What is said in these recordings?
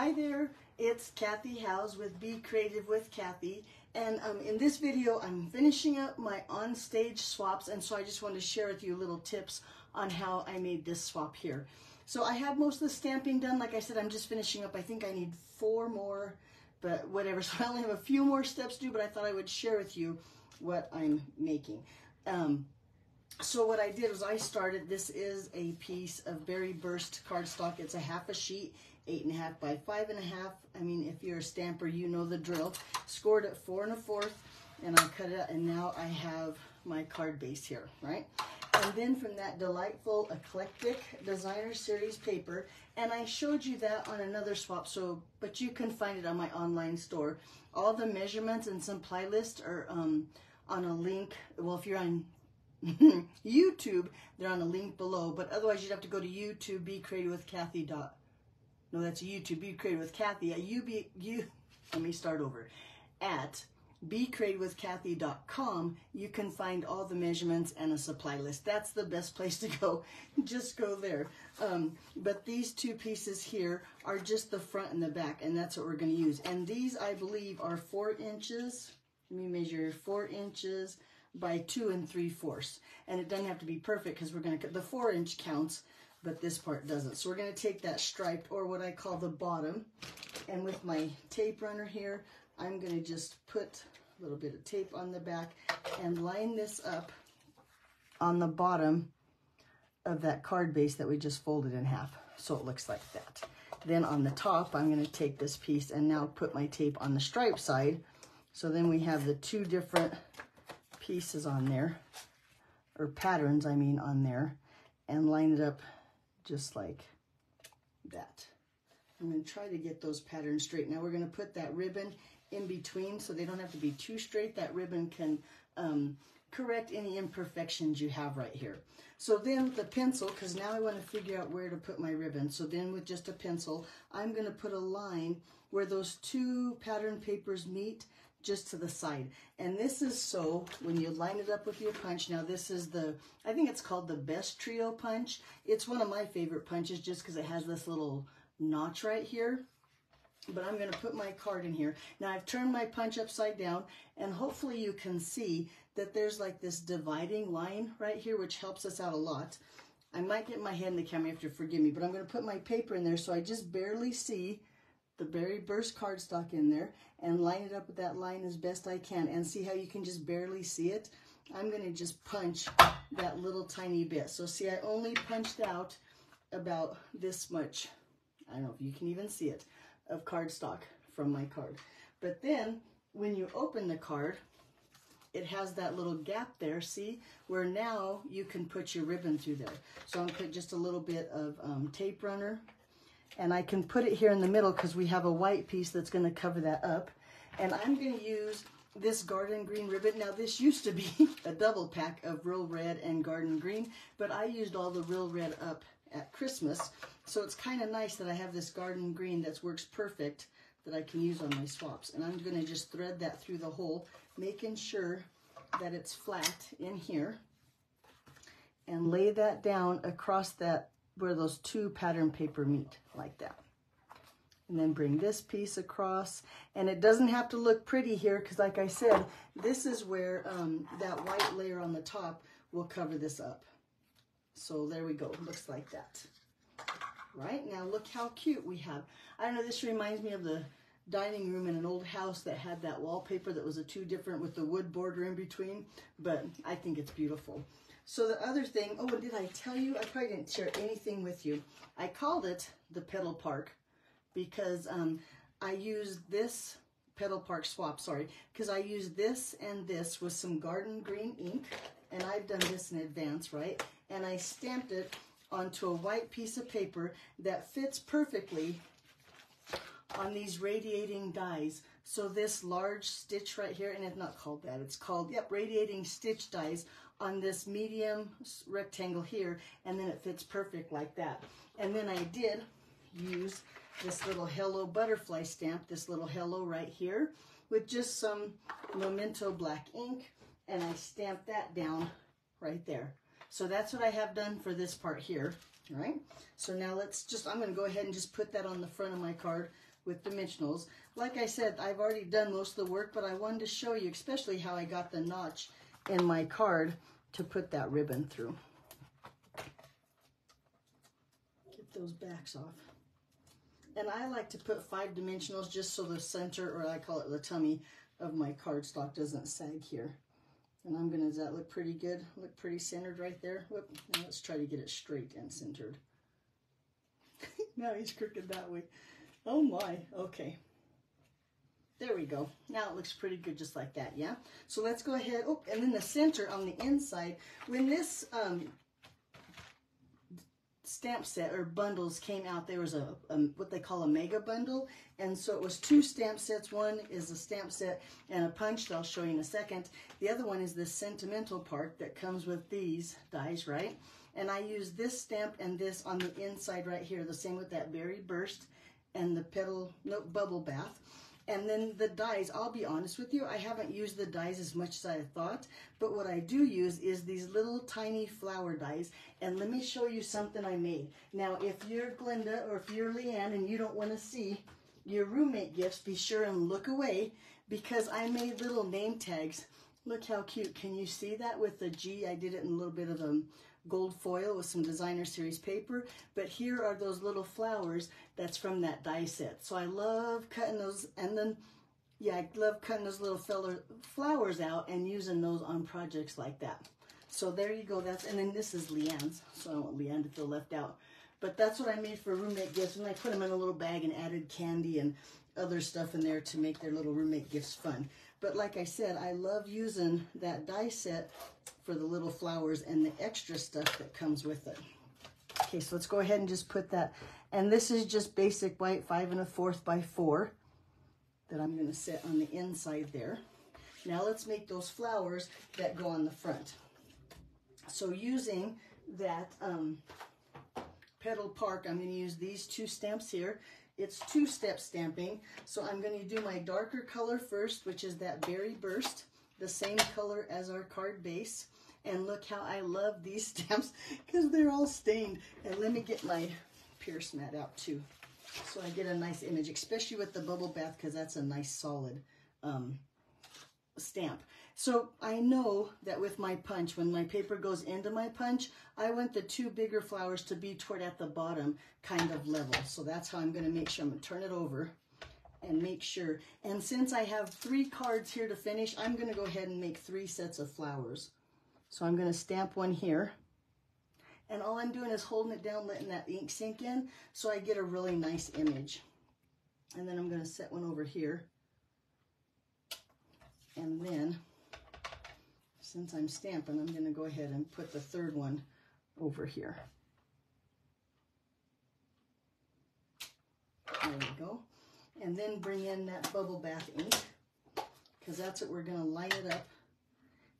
Hi there, it's Kathy Howes with Be Creative with Kathy. And um, in this video, I'm finishing up my on-stage swaps. And so I just want to share with you little tips on how I made this swap here. So I have most of the stamping done. Like I said, I'm just finishing up. I think I need four more, but whatever. So I only have a few more steps to do, but I thought I would share with you what I'm making. Um, so what I did was I started, this is a piece of Berry Burst cardstock. It's a half a sheet, eight and a half by five and a half. I mean, if you're a stamper, you know the drill. Scored at four and a fourth, and I cut it out, and now I have my card base here, right? And then from that delightful eclectic designer series paper, and I showed you that on another swap, so but you can find it on my online store. All the measurements and supply list are um, on a link. Well, if you're on YouTube, they're on a link below. But otherwise, you'd have to go to YouTube, Be Creative with Kathy. Dot, no, that's YouTube, Be Creative with Kathy. At be you. Let me start over. At becreativewithkathy.com, you can find all the measurements and a supply list. That's the best place to go. just go there. Um, but these two pieces here are just the front and the back, and that's what we're going to use. And these, I believe, are four inches. Let me measure four inches by two and three fourths. And it doesn't have to be perfect because we're going to, cut the four inch counts, but this part doesn't. So we're going to take that striped or what I call the bottom. And with my tape runner here, I'm going to just put a little bit of tape on the back and line this up on the bottom of that card base that we just folded in half. So it looks like that. Then on the top, I'm going to take this piece and now put my tape on the stripe side. So then we have the two different pieces on there, or patterns, I mean, on there, and line it up just like that. I'm going to try to get those patterns straight. Now we're going to put that ribbon in between so they don't have to be too straight. That ribbon can um, correct any imperfections you have right here. So then the pencil, because now I want to figure out where to put my ribbon. So then with just a pencil, I'm going to put a line where those two pattern papers meet just to the side. And this is so when you line it up with your punch. Now this is the, I think it's called the best trio punch. It's one of my favorite punches just because it has this little notch right here. But I'm going to put my card in here. Now I've turned my punch upside down and hopefully you can see that there's like this dividing line right here which helps us out a lot. I might get my head in the camera, if you forgive me, but I'm going to put my paper in there so I just barely see the Berry Burst cardstock in there and line it up with that line as best I can and see how you can just barely see it. I'm going to just punch that little tiny bit. So see, I only punched out about this much. I don't know if you can even see it, of cardstock from my card. But then when you open the card, it has that little gap there, see, where now you can put your ribbon through there. So I'm going to put just a little bit of um, tape runner and I can put it here in the middle because we have a white piece that's going to cover that up. And I'm going to use this garden green ribbon. Now this used to be a double pack of real red and garden green, but I used all the real red up at Christmas. So it's kind of nice that I have this garden green that works perfect that I can use on my swaps. And I'm going to just thread that through the hole, making sure that it's flat in here and lay that down across that where those two pattern paper meet like that. And then bring this piece across. And it doesn't have to look pretty here because like I said, this is where um, that white layer on the top will cover this up. So there we go, looks like that. Right, now look how cute we have. I don't know, this reminds me of the dining room in an old house that had that wallpaper that was a two different with the wood border in between, but I think it's beautiful. So the other thing, oh, did I tell you? I probably didn't share anything with you. I called it the Petal Park because um, I used this Petal Park swap, sorry, because I used this and this with some garden green ink, and I've done this in advance, right? And I stamped it onto a white piece of paper that fits perfectly on these radiating dies. So this large stitch right here, and it's not called that, it's called, yep, radiating stitch dies on this medium rectangle here, and then it fits perfect like that. And then I did use this little hello butterfly stamp, this little hello right here, with just some Memento black ink, and I stamped that down right there. So that's what I have done for this part here, all right? So now let's just, I'm gonna go ahead and just put that on the front of my card with dimensionals. Like I said, I've already done most of the work, but I wanted to show you especially how I got the notch in my card to put that ribbon through. Get those backs off. And I like to put five dimensionals just so the center, or I call it the tummy, of my cardstock doesn't sag here. And I'm gonna, does that look pretty good? Look pretty centered right there? Whoop, now let's try to get it straight and centered. now he's crooked that way. Oh my, okay. There we go. Now it looks pretty good just like that, yeah? So let's go ahead, oh, and then the center on the inside, when this um, stamp set or bundles came out, there was a, a, what they call a mega bundle. And so it was two stamp sets. One is a stamp set and a punch that I'll show you in a second. The other one is this sentimental part that comes with these dies, right? And I use this stamp and this on the inside right here. The same with that berry burst and the petal no, bubble bath. And then the dies, I'll be honest with you, I haven't used the dies as much as I thought, but what I do use is these little tiny flower dies. And let me show you something I made. Now, if you're Glenda or if you're Leanne and you don't want to see your roommate gifts, be sure and look away because I made little name tags. Look how cute. Can you see that with the G? I did it in a little bit of a gold foil with some designer series paper. But here are those little flowers that's from that die set. So I love cutting those and then yeah, I love cutting those little feller flowers out and using those on projects like that. So there you go. That's and then this is Leanne's. So I don't want Leanne to feel left out. But that's what I made for roommate gifts. And I put them in a little bag and added candy and other stuff in there to make their little roommate gifts fun. But like I said, I love using that die set for the little flowers and the extra stuff that comes with it. Okay, so let's go ahead and just put that. And this is just basic white, five and a fourth by four that I'm gonna set on the inside there. Now let's make those flowers that go on the front. So using that um, Petal Park, I'm gonna use these two stamps here. It's two-step stamping, so I'm going to do my darker color first, which is that Berry Burst, the same color as our card base. And look how I love these stamps because they're all stained. And let me get my Pierce mat out too, so I get a nice image, especially with the bubble bath because that's a nice solid um, stamp. So I know that with my punch, when my paper goes into my punch, I want the two bigger flowers to be toward at the bottom kind of level. So that's how I'm gonna make sure, I'm gonna turn it over and make sure. And since I have three cards here to finish, I'm gonna go ahead and make three sets of flowers. So I'm gonna stamp one here. And all I'm doing is holding it down, letting that ink sink in so I get a really nice image. And then I'm gonna set one over here. And then since I'm stamping, I'm going to go ahead and put the third one over here. There we go. And then bring in that bubble bath ink because that's what we're going to line it up.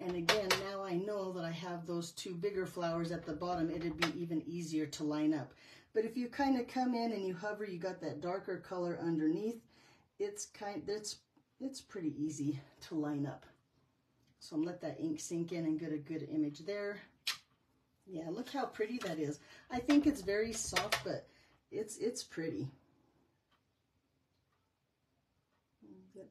And again, now I know that I have those two bigger flowers at the bottom, it'd be even easier to line up. But if you kind of come in and you hover, you got that darker color underneath, it's kind, it's, it's pretty easy to line up. So I'm let that ink sink in and get a good image there. Yeah, look how pretty that is. I think it's very soft, but it's it's pretty.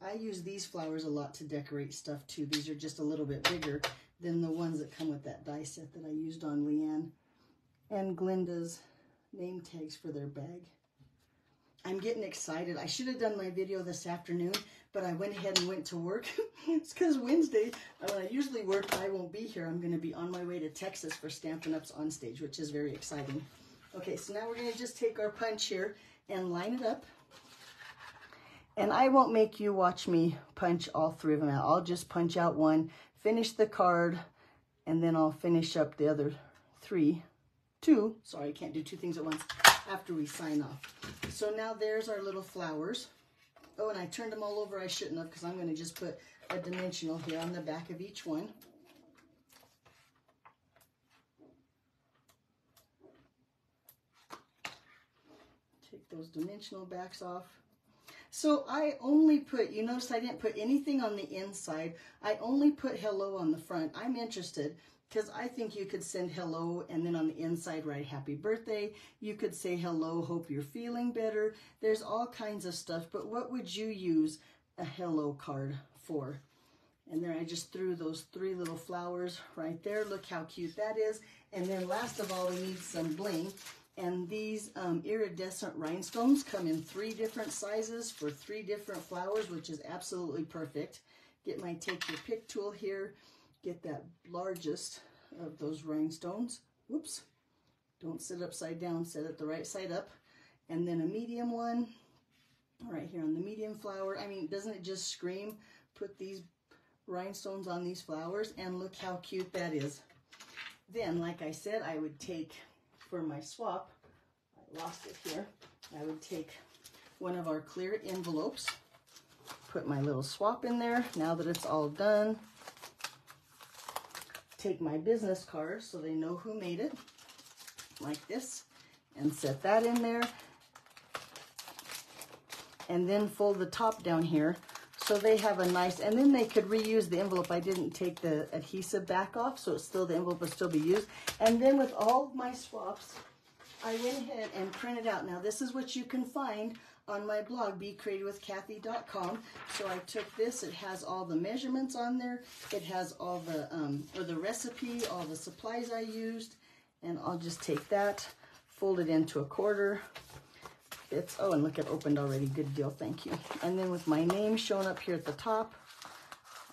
I use these flowers a lot to decorate stuff too. These are just a little bit bigger than the ones that come with that die set that I used on Leanne and Glenda's name tags for their bag. I'm getting excited. I should have done my video this afternoon, but I went ahead and went to work. it's because Wednesday, when I usually work, I won't be here. I'm going to be on my way to Texas for Stampin' Up's on stage, which is very exciting. Okay, so now we're going to just take our punch here and line it up. And I won't make you watch me punch all three of them out. I'll just punch out one, finish the card, and then I'll finish up the other three, two, sorry, I can't do two things at once, after we sign off. So now there's our little flowers. Oh, and I turned them all over. I shouldn't have because I'm going to just put a dimensional here on the back of each one. Take those dimensional backs off. So I only put, you notice I didn't put anything on the inside. I only put hello on the front. I'm interested because I think you could send hello and then on the inside write happy birthday. You could say hello, hope you're feeling better. There's all kinds of stuff, but what would you use a hello card for? And there I just threw those three little flowers right there. Look how cute that is. And then last of all, we need some bling. And these um, iridescent rhinestones come in three different sizes for three different flowers, which is absolutely perfect. Get my take your pick tool here. Get that largest of those rhinestones. Whoops. Don't sit upside down, set it the right side up. And then a medium one right here on the medium flower. I mean, doesn't it just scream? Put these rhinestones on these flowers and look how cute that is. Then, like I said, I would take for my swap, I lost it here, I would take one of our clear envelopes, put my little swap in there now that it's all done, take my business card so they know who made it, like this, and set that in there, and then fold the top down here so they have a nice, and then they could reuse the envelope. I didn't take the adhesive back off, so it's still, the envelope will still be used. And then with all my swaps, I went ahead and printed out. Now this is what you can find on my blog, becreativewithkathy.com. So I took this, it has all the measurements on there. It has all the, um, or the recipe, all the supplies I used. And I'll just take that, fold it into a quarter, it's, oh, and look, it opened already. Good deal, thank you. And then with my name shown up here at the top,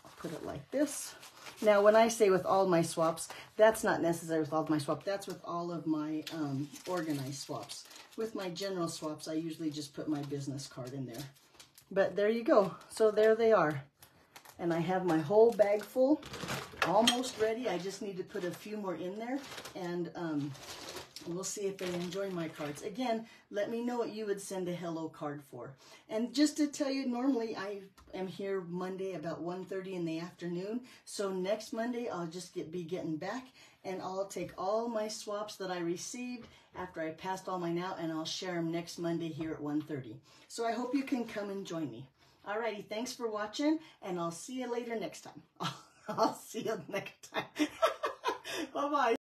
I'll put it like this. Now, when I say with all my swaps, that's not necessary with all of my swaps. That's with all of my um, organized swaps. With my general swaps, I usually just put my business card in there. But there you go. So there they are. And I have my whole bag full, almost ready. I just need to put a few more in there. And um, We'll see if they enjoy my cards. Again, let me know what you would send a hello card for. And just to tell you, normally I am here Monday about 1.30 in the afternoon. So next Monday, I'll just get be getting back and I'll take all my swaps that I received after I passed all mine out and I'll share them next Monday here at 1.30. So I hope you can come and join me. Alrighty, thanks for watching and I'll see you later next time. I'll see you next time. Bye-bye.